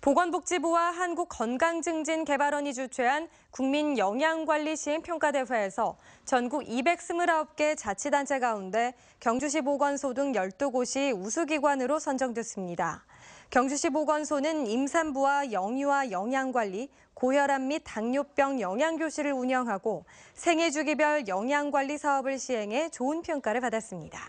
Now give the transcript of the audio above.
보건복지부와 한국건강증진개발원이 주최한 국민영양관리 시행평가대회에서 전국 229개 자치단체 가운데 경주시 보건소 등 12곳이 우수기관으로 선정됐습니다. 경주시 보건소는 임산부와 영유아 영양관리, 고혈압 및 당뇨병 영양교실을 운영하고 생애주기별 영양관리 사업을 시행해 좋은 평가를 받았습니다.